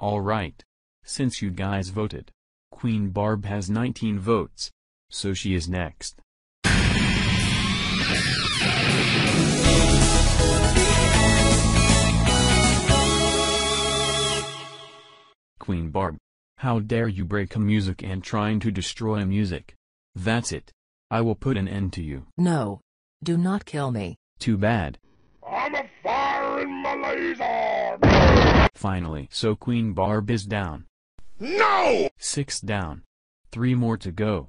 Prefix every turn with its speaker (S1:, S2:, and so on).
S1: Alright. Since you guys voted. Queen Barb has 19 votes. So she is next. Queen Barb. How dare you break a music and trying to destroy a music. That's it. I will put an end to you.
S2: No. Do not kill me.
S1: Too bad.
S3: I'm a fire in my laser!
S1: Finally. So Queen Barb is down.
S3: No!
S1: Six down. Three more to go.